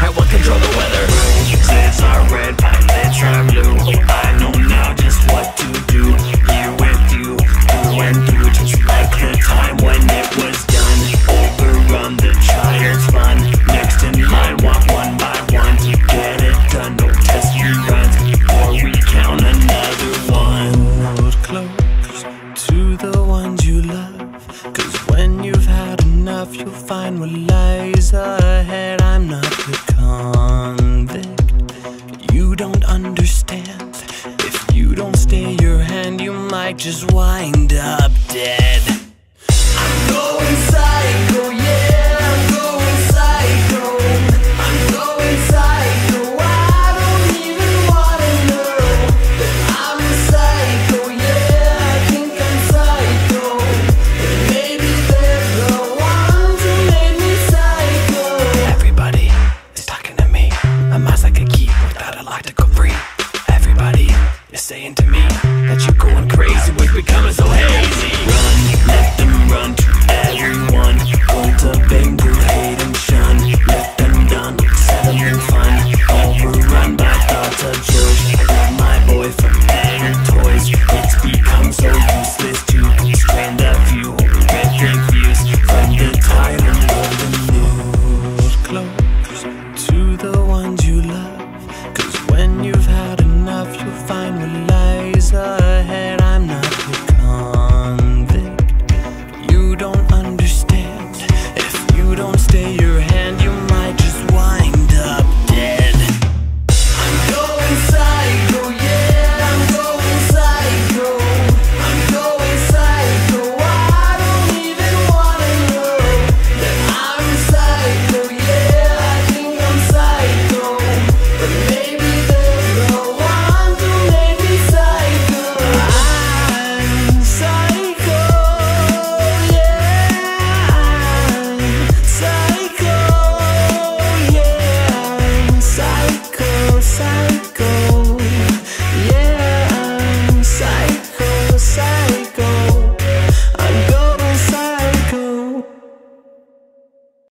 I will control the weather. Are red, violets are blue I know now just what to do. Here with you, through and through Just like the time when it was done. Overrun the child's fun. Next in line, walk one by one. Get it done, no test reruns Before we count another one. Hold close to the ones you love. Cause when you've had enough, you'll find what lies you don't stay your hand, you might just wind up dead. I'm going psycho, yeah, I'm going psycho. I'm going psycho, I don't even wanna know I'm a psycho, yeah, I think I'm psycho. But maybe they're the ones who made me psycho. Everybody is talking to me, I'm like a key without a lock to go free. Everybody is saying to me that you're going crazy. with becoming so hazy. Run. stay